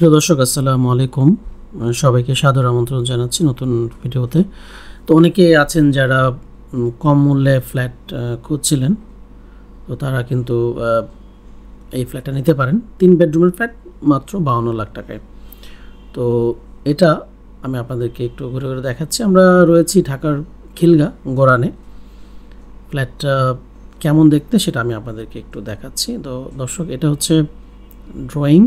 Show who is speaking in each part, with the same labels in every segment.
Speaker 1: প্রিয় দর্শক, আসসালামু আলাইকুম। সবাইকে সাদর আমন্ত্রণ জানাচ্ছি নতুন ভিডিওতে। তো অনেকে আছেন যারা কম মূল্যে ফ্ল্যাট খুঁজছিলেন। তো তারা কিন্তু এই ফ্ল্যাটটা নিতে পারেন। তিন বেডরুমের ফ্ল্যাট মাত্র বাউন্ন লাখ টাকায়। তো এটা আমি আপনাদেরকে একটু ঘুরে ঘুরে দেখাচ্ছি। আমরা রয়েছি ঢাকার খিলগা গোরানে ফ্ল্যাটটা কেমন দেখতে সেটা আমি আপনাদেরকে একটু দেখাচ্ছি। তো দর্শক, এটা হচ্ছে ড্রয়িং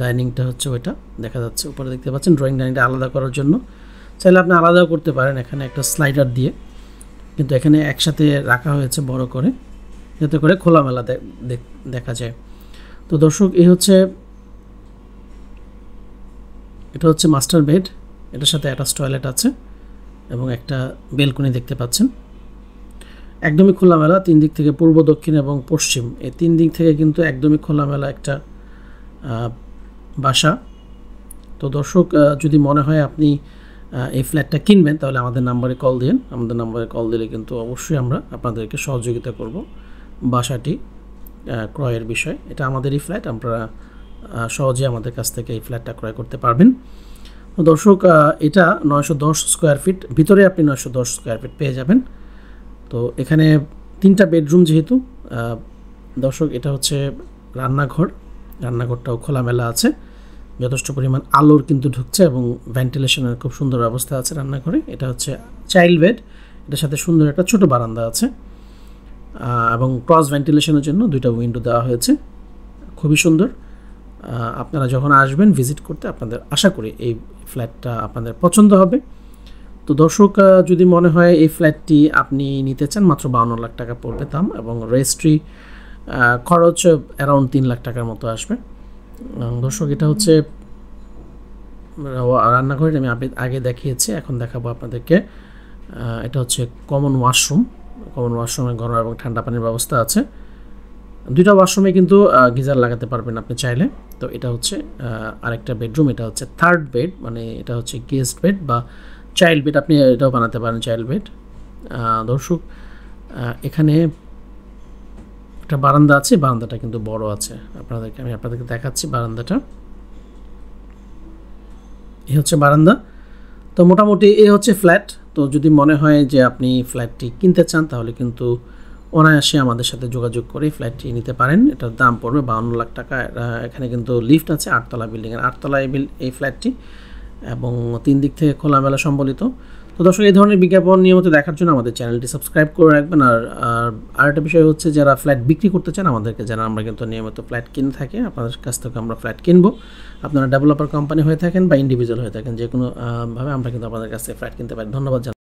Speaker 1: ডাইনিংটা হচ্ছে ওইটা, দেখা যাচ্ছে উপরে দেখতে পাচ্ছেন ড্রয়িং ডাইনিংটা আলাদা করার জন্য। চাইলে আপনি আলাদাও করতে পারেন এখানে একটা স্লাইডার দিয়ে, কিন্তু এখানে একসাথে রাখা হয়েছে বড় করে, যাতে করে খোলামেলা দেখা যায়। তো দর্শক, এই হচ্ছে, এটা হচ্ছে মাস্টার বেড এটার সাথে অ্যাটাচ টয়লেট আছে, এবং একটা বেলকনি দেখতে পাচ্ছেন। একদমই খোলামেলা, তিন দিক থেকে পূর্ব, দক্ষিণ এবং পশ্চিম। এই তিন দিক থেকে কিন্তু একদমই খোলামেলা একটা বাসা। তো দর্শক যদি মনে হয় আপনি এই ফ্ল্যাটটা কিনবেন, তাহলে আমাদের নাম্বারে কল দিন। আমাদের নাম্বারে কল দিলে কিন্তু অবশ্যই আমরা আপনাদেরকে সহযোগিতা করব বাসাটি ক্রয়ের বিষয়। এটা আমাদেরই ফ্ল্যাট আপনারা সহজে আমাদের কাছ থেকে এই ফ্ল্যাটটা ক্রয় করতে পারবেন। দর্শক এটা নয়শো দশ স্কোয়ার ফিট ভিতরে আপনি নয়শো দশ স্কোয়ার ফিট পেয়ে যাবেন। তো এখানে তিনটা বেডরুম যেহেতু দর্শক, এটা হচ্ছে রান্নাঘর। রান্নাঘরটাও খোলামেলা আছে। যথেষ্ট পরিমাণ আলোর কিন্তু ঢুকছে এবং ভেন্টিলেশনের খুব সুন্দর ব্যবস্থা আছে রান্নাঘরে। এটা হচ্ছে চাইল্ড বেড। এটার সাথে সুন্দর একটা ছোট বারান্দা আছে। এবং ক্রস ভেন্টিলেশনের জন্য দুইটা উইন্ডো দেওয়া হয়েছে। খুবই সুন্দর। আপনারা যখন আসবেন ভিজিট করতে আপনাদের আশা করি এই ফ্ল্যাটটা আপনাদের পছন্দ হবে। তো দর্শক যদি মনে হয় এই ফ্ল্যাটটি আপনি নিতে চান, মাত্র বাউন্ন লাখ টাকা পড়বে দাম এবং রেজিস্ট্রি খরচ অ্যারাউন্ড তিন লাখ টাকার মতো আসবে। দর্শক, এটা হচ্ছে রা- রান্নাঘর আমি আগে দেখিয়েছি, এখন দেখাবো আপনাদেরকে। এটা হচ্ছে কমন ওয়াশরুম কমন ওয়াশরুমে গরম এবং ঠান্ডা পানির ব্যবস্থা আছে। দুইটা ওয়াশরুমে কিন্তু গিজার লাগাতে পারবেন আপনি চাইলে। তো এটা হচ্ছে আরেকটা বেডরুম এটা হচ্ছে থার্ড বেড মানে এটা হচ্ছে গেস্ট বেড বা চাইল্ড বেড আপনি এটাও বানাতে পারেন চাইল্ড বেড দর্শক এখানে একটা বারান্দা আছে, বারান্দাটা কিন্তু বড় আছে। আপনাদেরকে, আমি আপনাদেরকে দেখাচ্ছি বারান্দাটা। এই হচ্ছে বারান্দা। তো মোটামুটি এ হচ্ছে ফ্ল্যাট। তো যদি মনে হয় যে আপনি ফ্ল্যাটটি কিনতে চান, তাহলে কিন্তু অনায়াসে আমাদের সাথে যোগাযোগ করে ফ্ল্যাটটি নিতে পারেন। এটার দাম পড়বে বাউন্ন লাখ টাকা। এখানে কিন্তু লিফট আছে, আটতলা বিল্ডিংয়ের আটতলা এই এই ফ্ল্যাটটি। এবং তিন দিক থেকে খোলামেলা সম্বলিত। তো দর্শক, এই ধরনের বিজ্ঞাপন নিয়মিত দেখার জন্য আমাদের চ্যানেলটি সাবস্ক্রাইব করে রাখবেন। আর আর একটা বিষয় হচ্ছে, যারা ফ্ল্যাট বিক্রি করতে চান, আমাদেরকে যারা আমরা কিন্তু নিয়মিত ফ্ল্যাট কিনে থাকি, আপনাদের কাছ থেকে আমরা ফ্ল্যাট কিনবো। আপনারা ডেভেলপার কোম্পানি হয়ে থাকেন বা ইন্ডিভিজুয়াল হয়ে থাকেন যে কোনোভাবে আমরা কিন্তু আপনাদের কাছে ফ্ল্যাট কিনতে পারি। ধন্যবাদ।